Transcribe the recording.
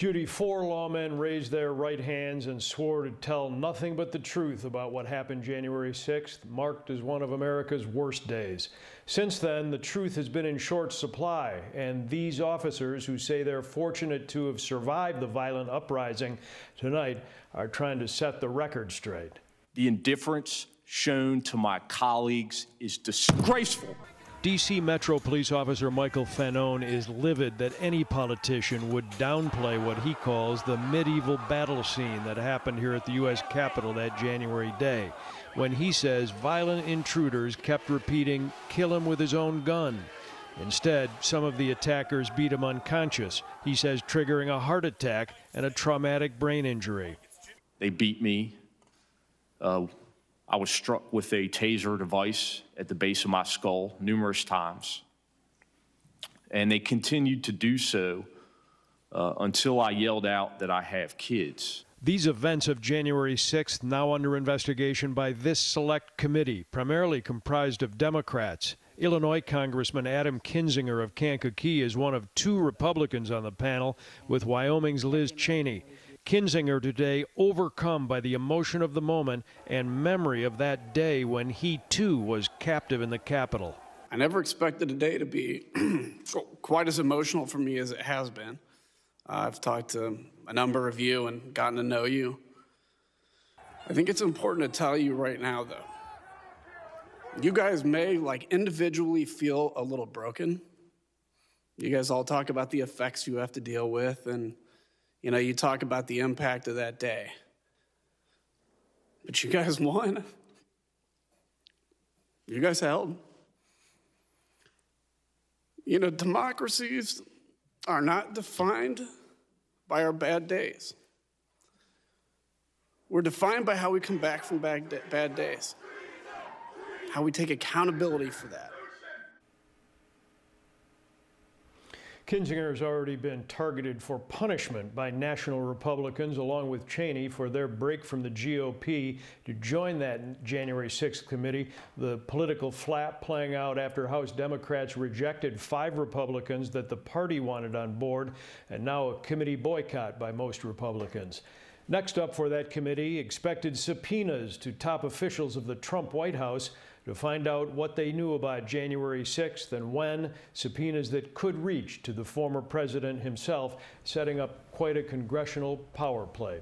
Judy, four lawmen raised their right hands and swore to tell nothing but the truth about what happened January 6th, marked as one of America's worst days. Since then, the truth has been in short supply, and these officers who say they're fortunate to have survived the violent uprising tonight are trying to set the record straight. The indifference shown to my colleagues is disgraceful. D.C. Metro Police Officer Michael Fanone is livid that any politician would downplay what he calls the medieval battle scene that happened here at the U.S. Capitol that January day, when he says violent intruders kept repeating, kill him with his own gun. Instead, some of the attackers beat him unconscious, he says, triggering a heart attack and a traumatic brain injury. They beat me. Uh, I was struck with a taser device at the base of my skull numerous times. And they continued to do so uh, until I yelled out that I have kids. These events of January 6th now under investigation by this select committee, primarily comprised of Democrats. Illinois Congressman Adam Kinzinger of Kankakee is one of two Republicans on the panel, with Wyoming's Liz Cheney. Kinzinger today overcome by the emotion of the moment and memory of that day when he too was captive in the Capitol. I never expected the day to be quite as emotional for me as it has been. Uh, I've talked to a number of you and gotten to know you. I think it's important to tell you right now, though. You guys may, like, individually feel a little broken. You guys all talk about the effects you have to deal with, and you know, you talk about the impact of that day. But you guys won. You guys held. You know, democracies are not defined by our bad days. We're defined by how we come back from bad, bad days, how we take accountability for that. Kinzinger has already been targeted for punishment by national Republicans, along with Cheney, for their break from the GOP to join that January 6th committee. The political flap playing out after House Democrats rejected five Republicans that the party wanted on board, and now a committee boycott by most Republicans. Next up for that committee, expected subpoenas to top officials of the Trump White House to find out what they knew about January 6th and when, subpoenas that could reach to the former president himself, setting up quite a congressional power play.